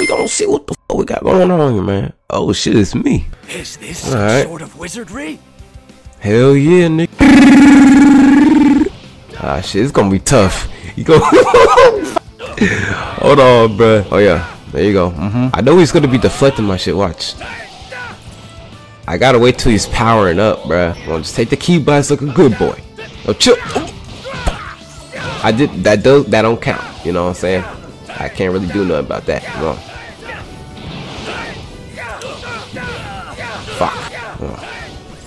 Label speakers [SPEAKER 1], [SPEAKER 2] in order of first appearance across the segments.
[SPEAKER 1] we gonna see what the fuck we got going on here, man. Oh shit, it's me.
[SPEAKER 2] Is this
[SPEAKER 1] All
[SPEAKER 2] some
[SPEAKER 1] right.
[SPEAKER 2] sort of wizardry?
[SPEAKER 1] Hell yeah, nigga. Ah shit, it's gonna be tough. You go. Hold on, bruh. Oh yeah, there you go. hmm I know he's gonna be deflecting my shit. Watch. I gotta wait till he's powering up, bruh. I'm gonna just take the ki blast like a good boy. Oh, chill. I did that. Does that don't count. You know what I'm saying? I can't really do nothing about that. No.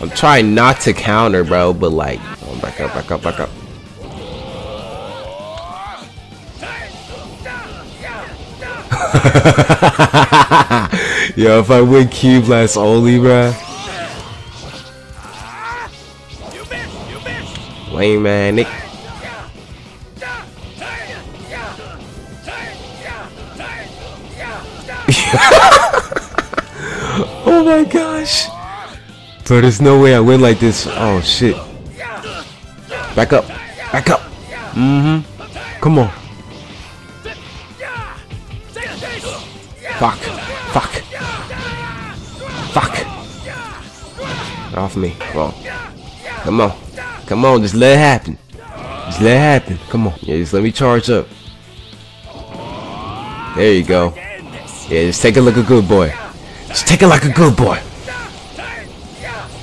[SPEAKER 1] I'm trying not to counter, bro, but like, oh, back up, back up, back up. Yo, if I win cube Blast only, bro.
[SPEAKER 2] You missed! You missed!
[SPEAKER 1] Wayne, man, There's no way I win like this. Oh shit. Back up. Back up. Mm-hmm. Come on. Fuck. Fuck. Fuck. Off me. Come on. Come on. Come on, just let it happen. Just let it happen. Come on. Yeah, just let me charge up. There you go. Yeah, just take it like a good boy. Just take it like a good boy.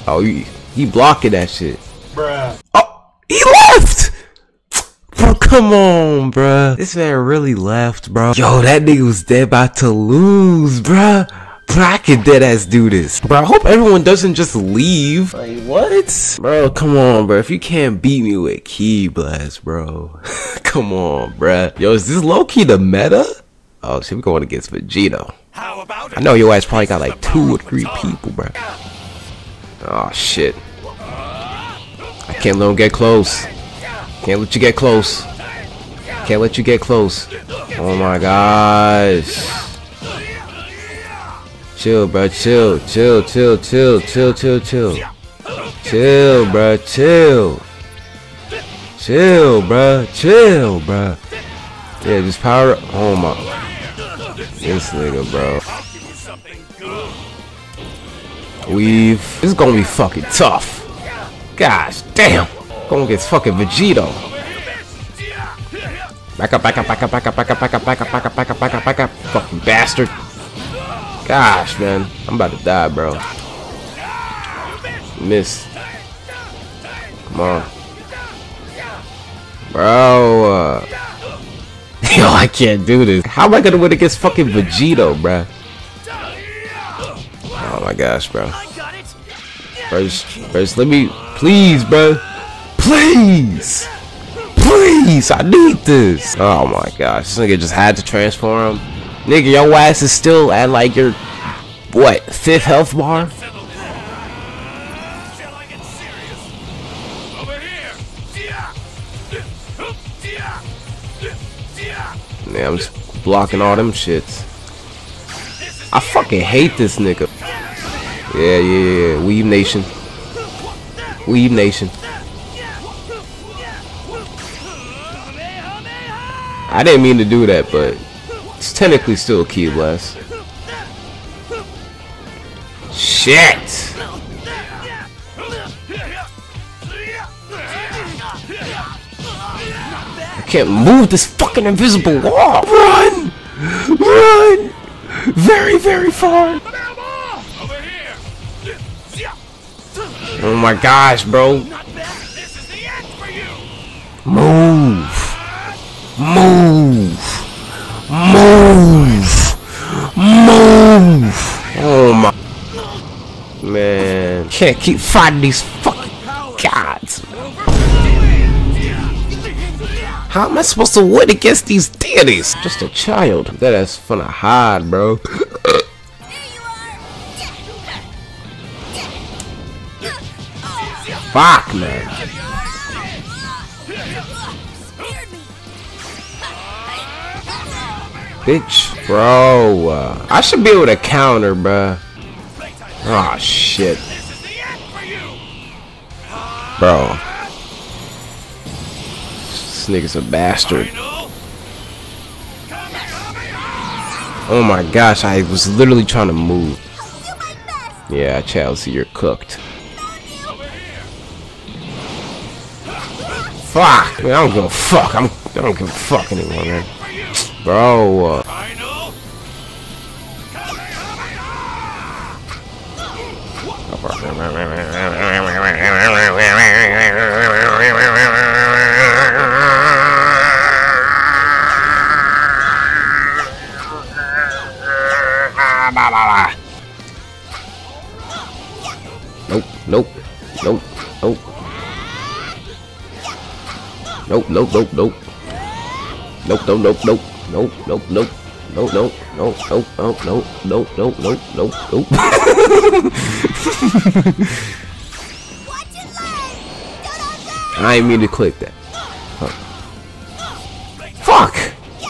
[SPEAKER 1] Oh, he, he blocking that shit.
[SPEAKER 3] Bruh.
[SPEAKER 1] Oh, he left! Bro, come on, bruh. This man really left, bro. Yo, that nigga was dead about to lose, bruh. Bro, I can dead ass do this. Bro, I hope everyone doesn't just leave. Like, what? Bro, come on, bro. If you can't beat me with Ki Blast, bro. come on, bruh. Yo, is this low key the meta? Oh, shit, we're going against Vegito.
[SPEAKER 2] How about it?
[SPEAKER 1] I know your ass probably got like two or three people, bro. Oh shit. I can't let him get close. Can't let you get close. Can't let you get close. Oh my gosh. Chill, bro. Chill, chill, chill, chill, chill, chill, chill. Chill, bro. Chill. Chill, bro. Chill, bro. Yeah, just power up. Oh my. This nigga, bro. Weave. This is gonna be fucking tough. Gosh damn. Going against fucking Vegito. Back up, back up, back up, back up, back up, back up, back up, back up, back up, back up, back up. Fucking bastard. Gosh, man. I'm about to die, bro. Miss. Come on. Bro. Uh, yo, I can't do this. How am I gonna win against fucking Vegito, bruh? Oh my gosh, bro.
[SPEAKER 2] I got it!
[SPEAKER 1] First, first, let me, please, bro. Please. Please, I need this. Oh my gosh, this nigga just had to transform. Nigga, your ass is still at like your, what, fifth health bar?
[SPEAKER 2] Till I get serious! Over here!
[SPEAKER 1] Man, I'm just blocking all them shits. I fucking hate this nigga. Yeah, yeah, yeah. Weave Nation. Weave Nation. I didn't mean to do that, but it's technically still a ki blast. Shit! I can't move this fucking invisible wall! Run! Run! Very, very far! Oh my gosh, bro.
[SPEAKER 2] Is!
[SPEAKER 1] Move! Move! Move! Move! Oh my. Man. Can't keep fighting these fucking gods. How am I supposed to win against these deities? Just a child. That ass finna hide, bro. Fuck, man. Bitch, bro. Uh, I should be able to counter, bruh. Oh shit, bro. This nigga's a bastard. Oh my gosh, I was literally trying to move. Yeah, Chelsea, you're cooked. Fuck! Man, I don't give a fuck. I'm. I don't give a fuck anymore, man. Bro. Uh, Nope, nope, nope, nope. Nope, nope, nope, nope. Nope, nope, nope. Nope, nope, nope, nope, nope, nope, nope, nope, nope, nope, nope. I didn't mean to click that. Huh. Fuck!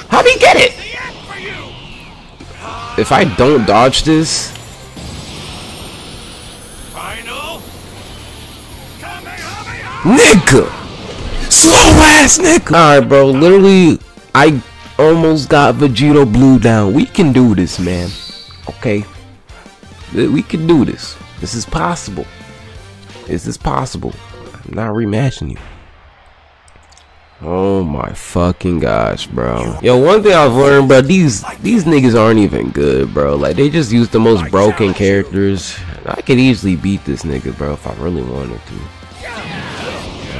[SPEAKER 1] How'd he get it?
[SPEAKER 2] The end for you.
[SPEAKER 1] If I don't dodge this. Nigga! Slow ass nigga! Alright, bro. Literally, I almost got Vegito Blue down. We can do this, man. Okay? We can do this. This is possible. This is possible. I'm not rematching you. Oh my fucking gosh, bro. Yo, one thing I've learned, bro, these these niggas aren't even good, bro. Like they just use the most broken characters. I could easily beat this nigga, bro, if I really wanted to.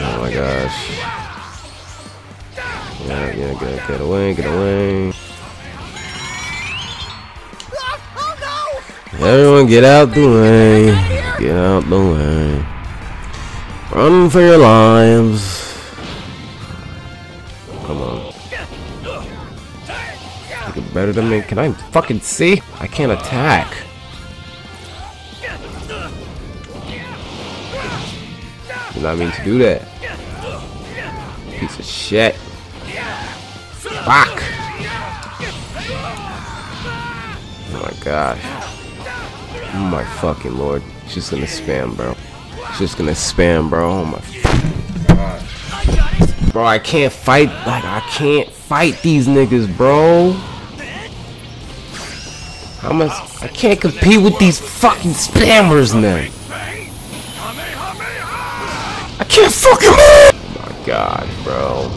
[SPEAKER 1] Oh my gosh. Yeah, yeah, get, get away, get away. Everyone get out the way. Get out the way. Run for your lives. Come on. You get better than me. Can I fucking see? I can't attack. Did not mean to do that. Piece of shit. Fuck. Oh my gosh. Oh my fucking lord. Just gonna spam, bro. Just gonna spam, bro. Oh my Bro, I can't fight. Like, I can't fight these niggas, bro. Much? I can't compete with these fucking spammers, man.
[SPEAKER 2] Bang. Kamehameha.
[SPEAKER 1] I can't fucking move. Oh my god, bro.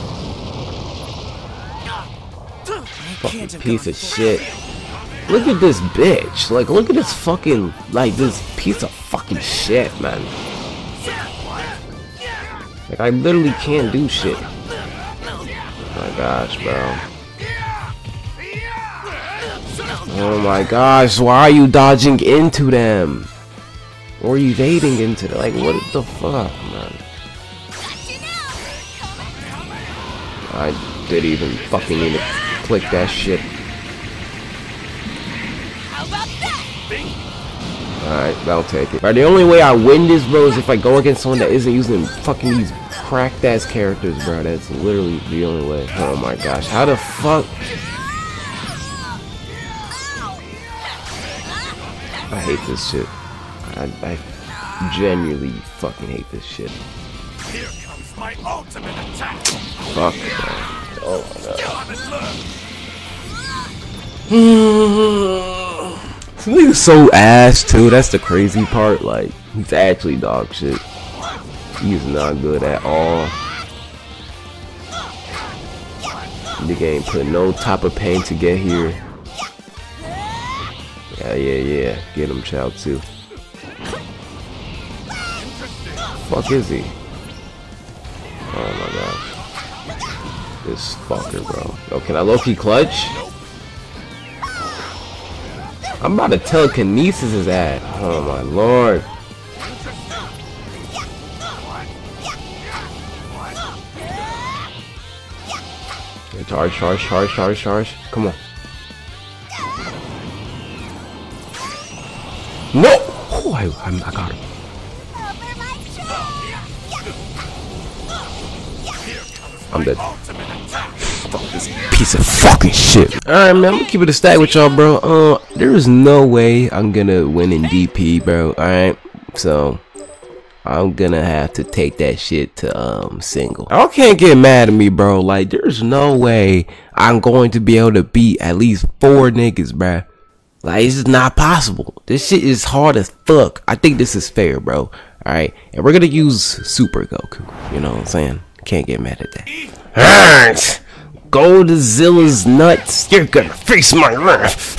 [SPEAKER 1] Fucking piece of shit. Look at this bitch. Like, look at this fucking, like, this piece of fucking shit, man. Like, I literally can't do shit. Oh my gosh, bro. Oh my gosh, why are you dodging into them? Or evading into them? Like, what the fuck, man? I didn't even fucking need to click that shit. Alright, that'll take it. But the only way I win this, bro, is if I go against someone that isn't using fucking these cracked ass characters, bro. That's literally the only way. Oh my gosh, how the fuck? I hate this shit. I, I genuinely fucking hate this shit.
[SPEAKER 2] Here comes my ultimate attack.
[SPEAKER 1] Fuck. Oh my god.
[SPEAKER 2] Come and.
[SPEAKER 1] This nigga's so ass too. That's the crazy part. Like he's actually dog shit. He's not good at all. Nigga ain't put no type of pain to get here. Yeah, yeah, yeah. Get him, child too. Fuck is he? Oh my gosh. This fucker, bro. Yo, can I low-key clutch? I'm about to telekinesis his ass. Oh my lord. Charge, charge, charge, charge, charge. Come on. No! Oh, I, I got him. I'm dead. Fuck this piece of fucking shit. Alright, man, I'm gonna keep it a stack with y'all, bro. Uh, there is no way I'm gonna win in DP, bro. Alright, so I'm gonna have to take that shit to um single. I can't get mad at me, bro. Like there's no way I'm going to be able to beat at least four niggas, bro. Like it's just not possible. This shit is hard as fuck. I think this is fair, bro. Alright. And we're gonna use Super Goku. You know what I'm saying? Can't get mad at that. Alright. Goldzilla's nuts. You're gonna face my wrath.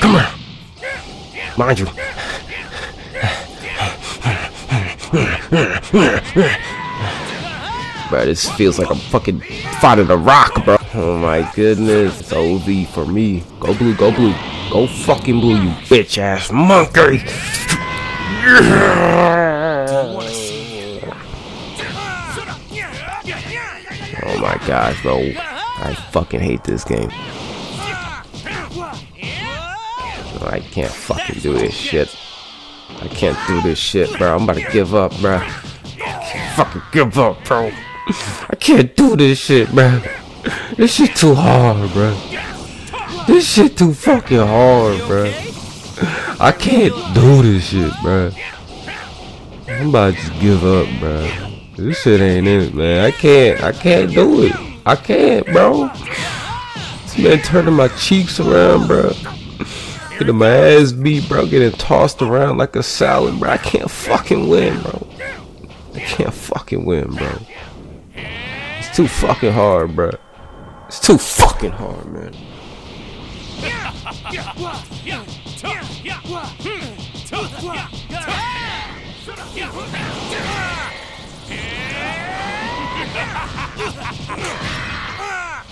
[SPEAKER 1] Come here. Mind you. Bro, this feels like I'm fucking fighting a rock, bro. Oh my goodness. It's OV for me. Go blue, go blue. Go fucking blue, you bitch ass monkey. Oh my gosh, bro. I fucking hate this game. I can't fucking do this shit. I can't do this shit, bro. I'm about to give up, bro. Fucking give up, bro. I can't do this shit, bro. This shit too hard, bro. This shit too fucking hard, bro. I can't do this shit, bro. I'm about to give up, bro. This shit ain't in it, man. I can't. I can't do it. I can't, bro. This man turning my cheeks around, bro. Getting my ass beat, bro. Getting tossed around like a salad, bro. I can't fucking win, bro. I can't fucking win, bro. It's too fucking hard, bro. It's too fucking hard, man.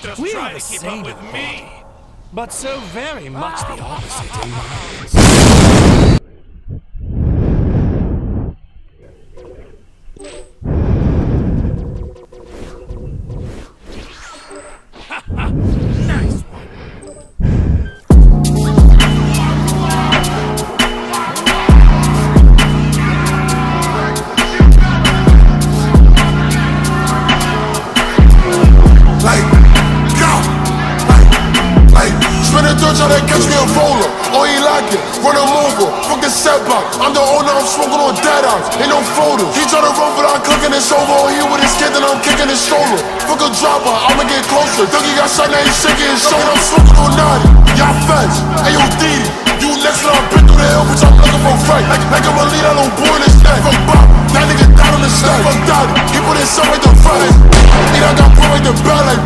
[SPEAKER 2] Just
[SPEAKER 3] We
[SPEAKER 2] try to keep up with me.
[SPEAKER 3] but so very much the opposite in minds.
[SPEAKER 4] His shoulder. Fuck a dropper, I'ma get closer. Dougie got shot, now he's shaking his shoulder. I'm smoking on naughty, y'all feds. Hey, yo, Diddy, you next, and I've been through the hell, bitch, I'm looking for fight. Like, like I'm a lead, I don't boy in his neck. Fuck Bob, that nigga down on the stack. Fuck Dottie, he put himself right the front. Nigga, I got put right the back, like,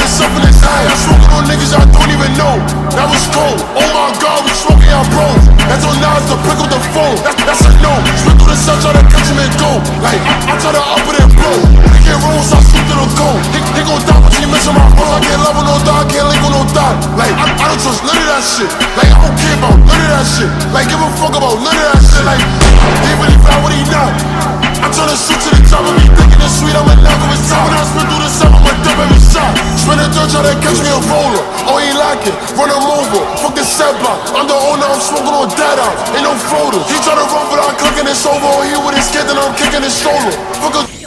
[SPEAKER 4] he shot himself in. I'm smoking on niggas I don't even know. That was cold. Oh my god, we smoking our bros. That's on Nas to pick up the phone. That's, that's a no. Spit through the sun, try to catch him and go. Like, I, I try to up it and blow. Get rolls, I shoot to the goal. He, he gon' die, but he missing my bros. I can't love with no dog, can't link with no dog. Like, I, I don't trust none of that shit. Like, I don't care about none of that shit. Like, give a fuck about none of that shit. Like, he really found what he not. I turn the shoot to the top of me, thinking it's sweet, I'ma knock him his top. When I spin through the sun, I'ma every shot. Spin a dirt, try to catch me a roller. Oh, he like it, run him over, fucking set block. I'm the owner, I'm smoking on dead out, ain't no photos. He try to run, but I'm cooking this over. Oh, he with his kid, then I'm kicking his shoulder. Fuck a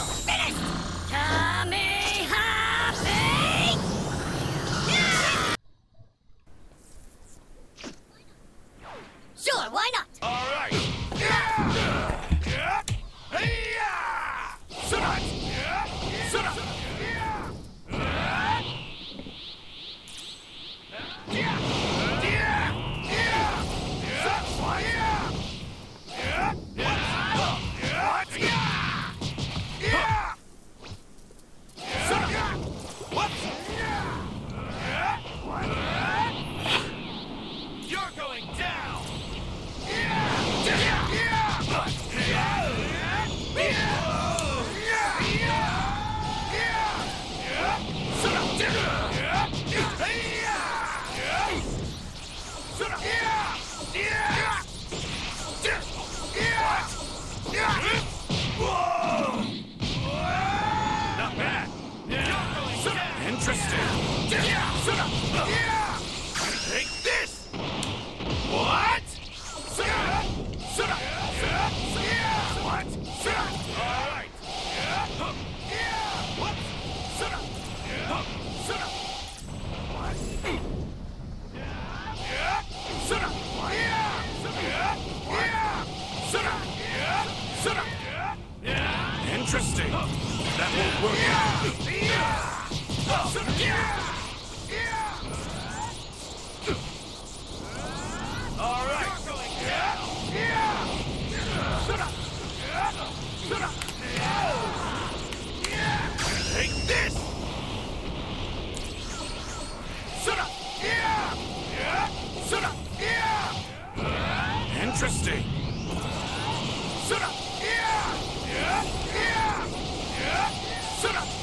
[SPEAKER 2] All Give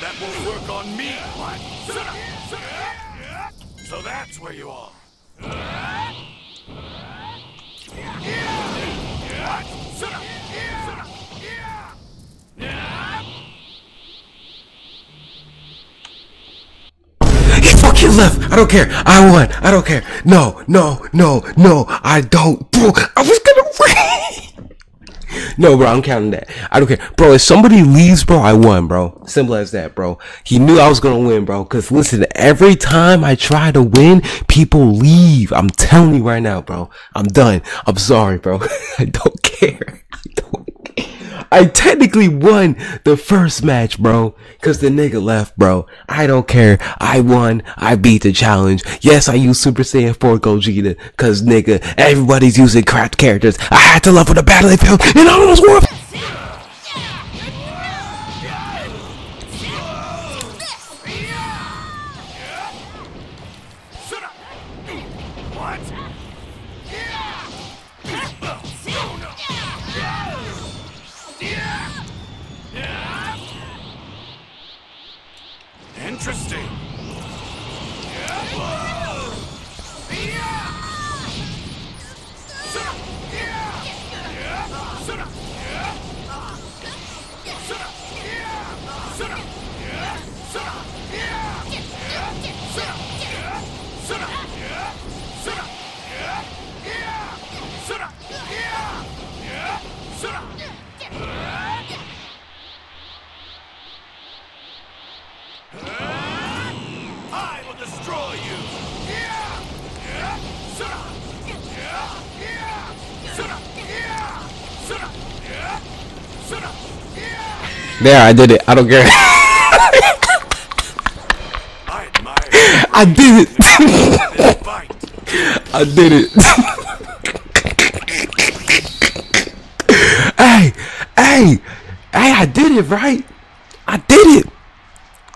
[SPEAKER 2] That won't work on me. So that's where you are.
[SPEAKER 1] I don't care. I won. I don't care. No, no, no, no. I don't. Bro, I was gonna. win. no, bro. I'm counting that. I don't care, bro. If somebody leaves, bro, I won, bro. Simple as that, bro. He knew I was gonna win, bro. Cause listen, every time I try to win, people leave. I'm telling you right now, bro. I'm done. I'm sorry, bro. I don't care. I don't care. I technically won the first match, bro, cause the nigga left, bro. I don't care. I won. I beat the challenge. Yes, I used Super Saiyan 4 Gogeta, cause nigga, everybody's using crap characters. I had to level the battlefield, and I almost won. There, I did it. I don't care.
[SPEAKER 2] I
[SPEAKER 1] did it. I did it. hey, hey, hey, I did it, right? I did it.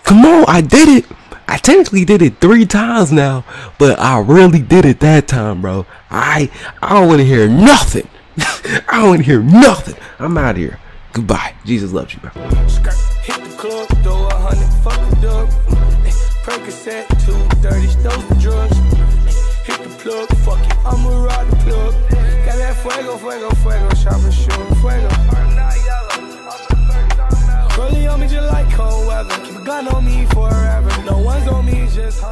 [SPEAKER 1] Come on, I did it. I technically did it three times now, but I really did it that time, bro. I I don't want to hear nothing. I don't want to hear nothing. I'm out of here. Goodbye. Jesus loves you, bro.
[SPEAKER 5] Hit the club, throw a hundred fucking. Percocet, two dirty stove drugs. Hit the plug, fuck it, I'ma ride the plug. Got that fuego, fuego, fuego, shopping shoe, fuego. On me just like cold weather. Keep a gun on me forever. No one's on me, just.